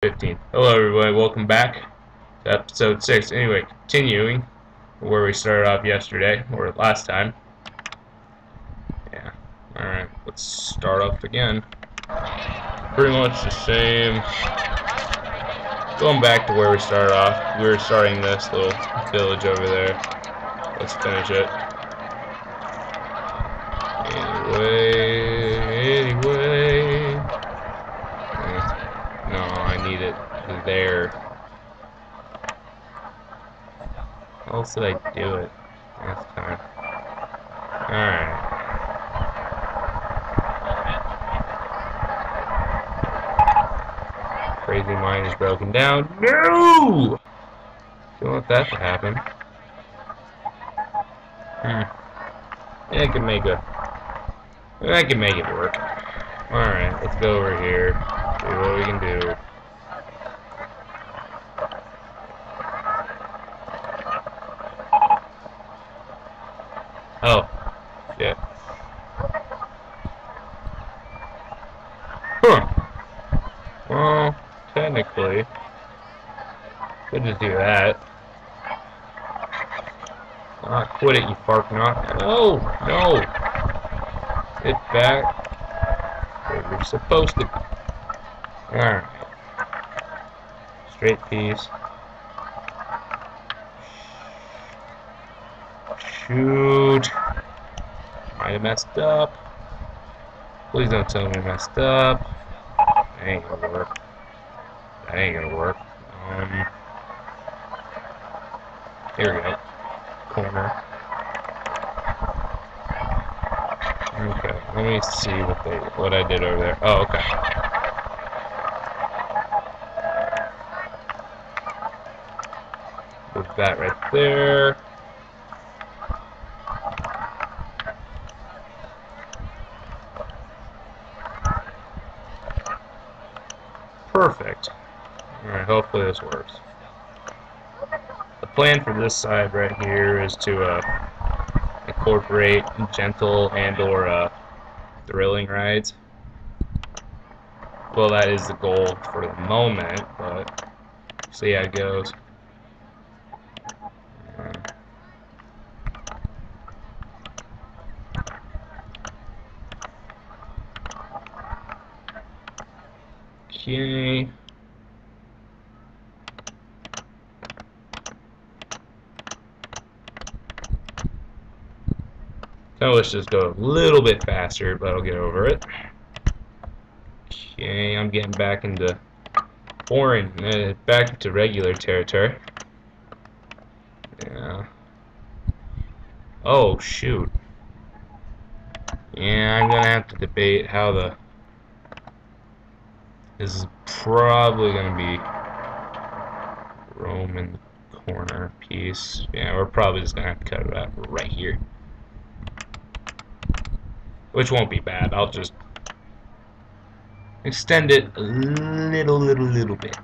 15. Hello everybody, welcome back to episode 6. Anyway, continuing where we started off yesterday, or last time. Yeah, alright, let's start off again. Pretty much the same. Going back to where we started off. We were starting this little village over there. Let's finish it. Anyway, anyway. Eh, no, I need it there. How else did I do it last time? Alright. Crazy mind is broken down. No! Don't want that to happen. Hmm. Yeah, I can make a... I can make it work. Alright, let's go over here. See what we can do. Oh. Shit. Huh. Well, technically, could just do that. Ah, quit it, you fark not. No, no. Get back where you're supposed to be. Alright. Straight piece. Shoot. Might have messed up. Please don't tell me I messed up. That ain't gonna work. That ain't gonna work. Um, here we go. Corner. Okay, let see what they what I did over there. Oh, okay. Put that right there. Perfect. Alright, hopefully this works. The plan for this side right here is to uh, incorporate gentle and or uh, thrilling rides. Well, that is the goal for the moment, but see how it goes. Okay. Now let's just go a little bit faster, but I'll get over it. Okay, I'm getting back into boring, uh, back into regular territory. Yeah. Oh, shoot. Yeah, I'm gonna have to debate how the this is probably to be Roman corner piece. Yeah, we're probably just to have to cut it out right here. Which won't be bad. I'll just extend it a little, little, little bit.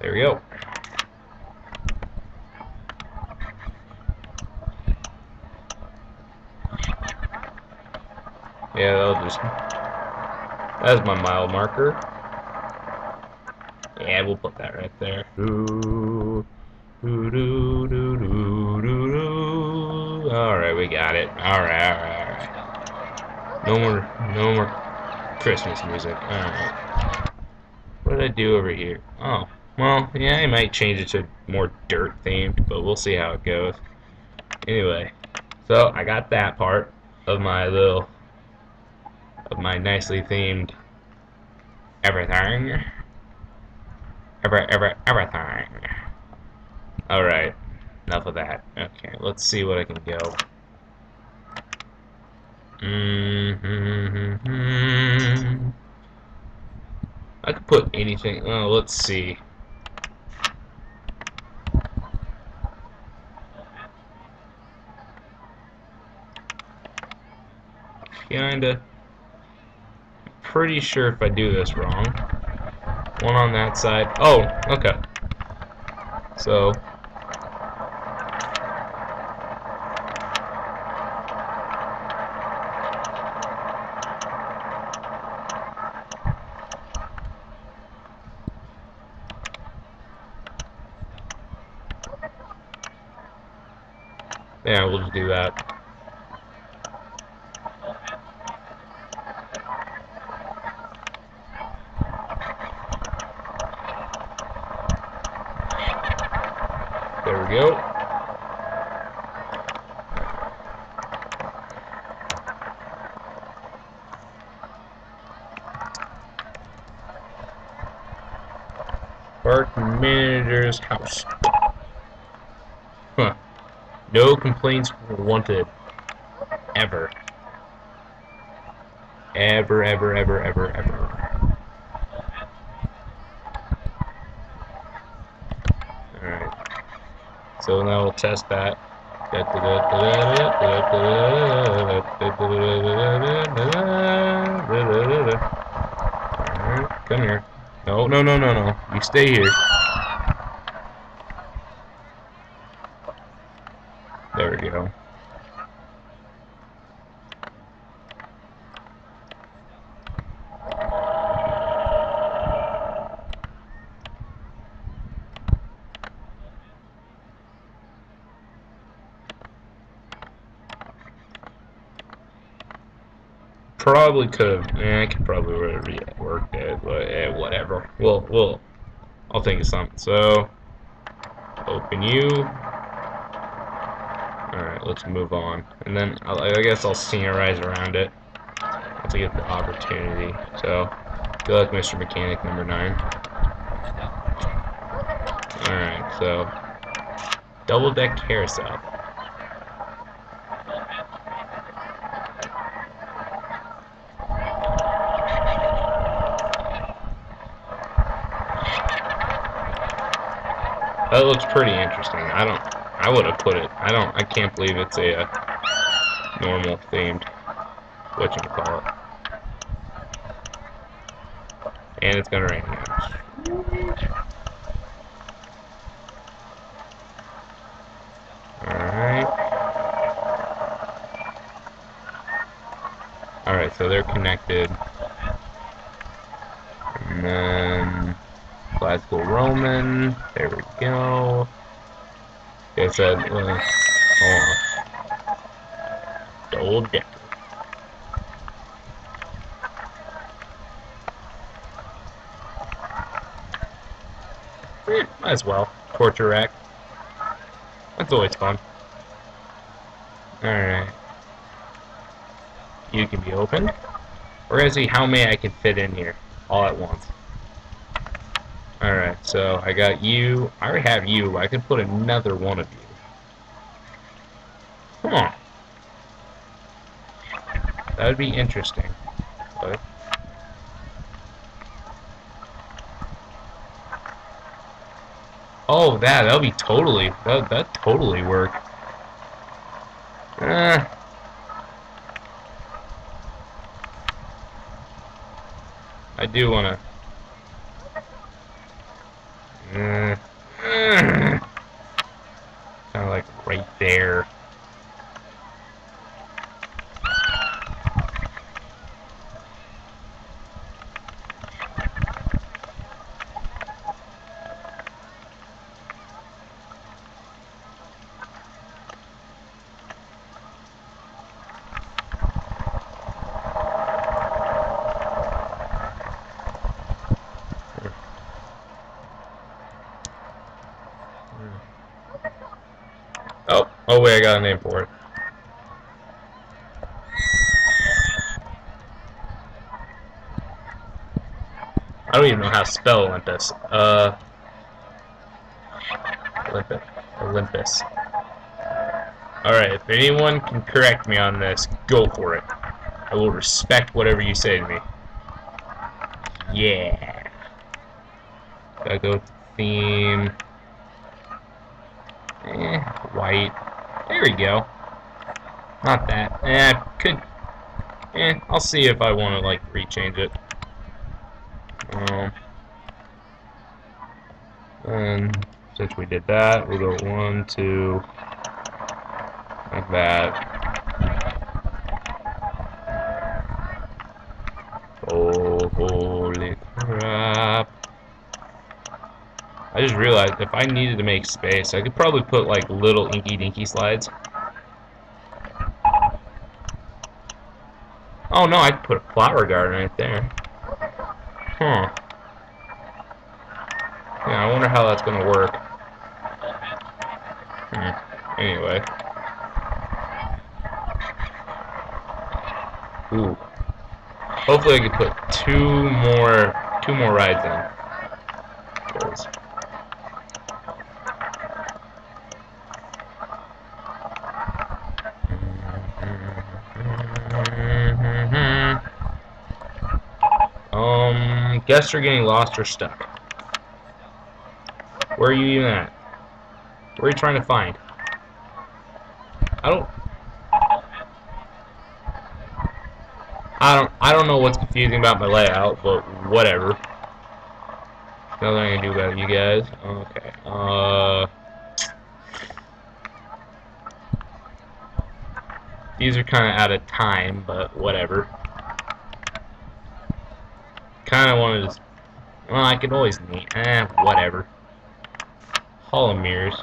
There we go. Yeah, that'll just that's my mile marker. Yeah, we'll put that right there. Alright, we got it. Alright, alright, alright. No more, no more Christmas music. Alright. What did I do over here? Oh, well, yeah, I might change it to more dirt themed, but we'll see how it goes. Anyway, so I got that part of my little of my nicely themed everything. Ever, ever, everything. Alright, enough of that. Okay, let's see what I can go. Mm -hmm. I could put anything. Oh, let's see. Kinda pretty sure if I do this wrong. One on that side. Oh, okay. So, Yeah, we'll just do that. There we go. Park manager's house. No complaints wanted. Ever. Ever, ever, ever, ever, ever. Alright. So now we'll test that. Alright, come here. No, no, no, no, no. You stay here. There we go. Probably could have. Eh, I could probably reworked it, but eh, whatever. We'll, we'll. I'll think of something. So, open you. Alright, let's move on. And then, I'll, I guess I'll seniorize around it. Once I get the opportunity. So, good luck, Mr. Mechanic number 9. Alright, so, double deck carousel. That looks pretty interesting. I don't. I would have put it. I don't. I can't believe it's a, a normal themed. What you call it. And it's gonna rain Alright. Alright, so they're connected. And then Classical Roman. There we go. Like I said, uh, hold on. Double decker. Eh, might as well. Torture rack. That's always fun. Alright. You can be opened. We're gonna see how many I can fit in here all at once. Alright, so I got you. I already have you. I could put another one of you. Come on. That would be interesting. But Oh, that that'll be totally that that totally work. Eh. I do wanna Mm. Mm. Kind of like right there. Oh, wait, I got a name for it. I don't even know how to spell Olympus. Uh, Olympus. Olympus. Alright, if anyone can correct me on this, go for it. I will respect whatever you say to me. Yeah. Gotta go theme. Eh, white. There we go. Not that. Eh, could. Eh, I'll see if I want to like rechange it. Um. And since we did that, we'll go one, two, like that. just realized if I needed to make space, I could probably put like little inky dinky slides. Oh no, I could put a flower garden right there. Huh. Yeah, I wonder how that's gonna work. Hmm. Anyway. Ooh. Hopefully I can put two more two more rides in. Guests are getting lost or stuck. Where are you even at? Where are you trying to find? I don't. I don't. I don't know what's confusing about my layout, but whatever. Nothing I can do about it, you guys. Okay. Uh. These are kind of out of time, but whatever. Kind of wanted to... Well, I could always need... Eh, whatever. Hall of Mirrors.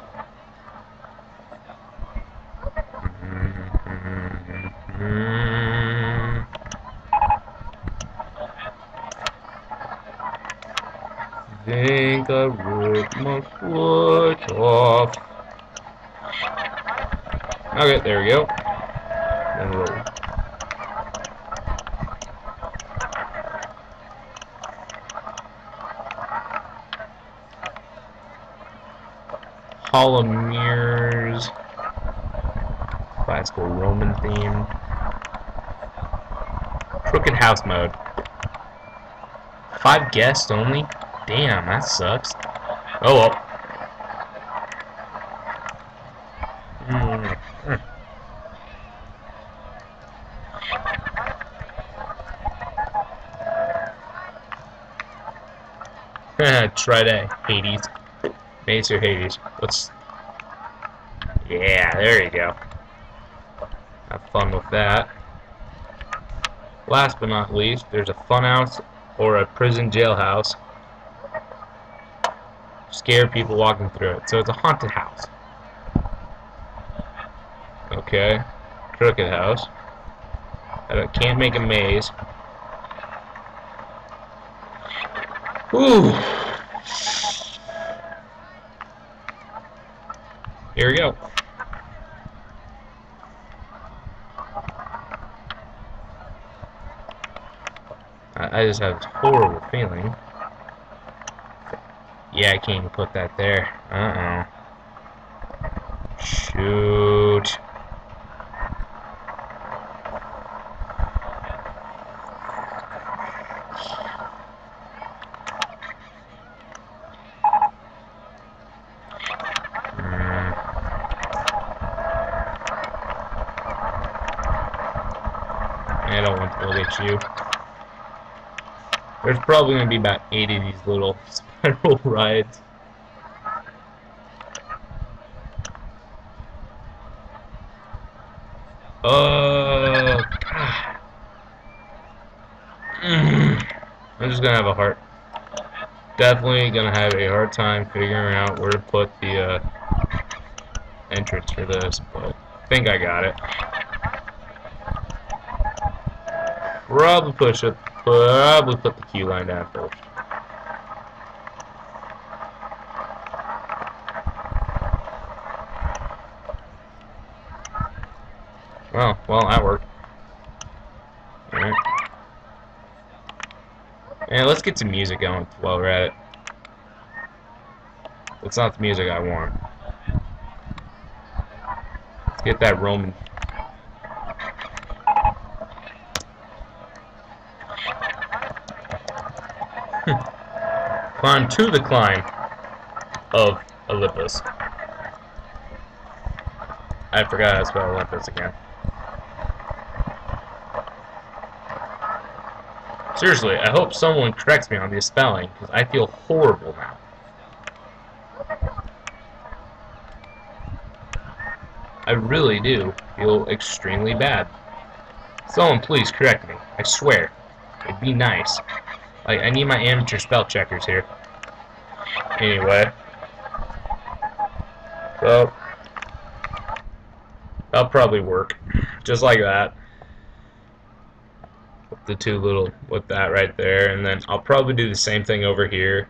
Think I ripped my foot off. Okay, there we go. Hall of Mirrors. Classical Roman theme. Crooked House mode. Five guests only? Damn, that sucks. Oh well. Mm, mm. Try that, Hades. Mace or Hades. What's... Yeah, there you go. Have fun with that. Last but not least, there's a funhouse or a prison jailhouse. Scare people walking through it. So it's a haunted house. Okay. Crooked house. I can't make a maze. Ooh. Here we go. I, just have this horrible feeling. Yeah, I can't even put that there. Uh-oh. Shoot. Mm. I don't want to look at you. There's probably going to be about 80 of these little spiral rides. Oh, God. Mm. I'm just going to have a hard... Definitely going to have a hard time figuring out where to put the uh, entrance for this, but I think I got it. Probably push it probably put the queue line down first. Well, well, that worked. Alright. And let's get some music going while we're at it. It's not the music I want. Let's get that Roman climb to the climb of Olympus. I forgot how to spell Olympus again. Seriously, I hope someone corrects me on the spelling, because I feel horrible now. I really do feel extremely bad. Someone please correct me. I swear. It'd be nice. Like, I need my amateur spell checkers here. Anyway. So, that'll probably work. Just like that. with the two little with that right there, and then I'll probably do the same thing over here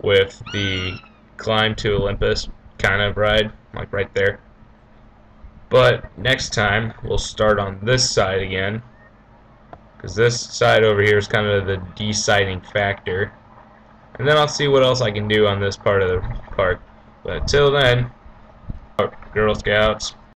with the climb to Olympus kind of ride, like right there. But next time we'll start on this side again, because this side over here is kind of the deciding factor. And then I'll see what else I can do on this part of the park. But till then, Girl Scouts,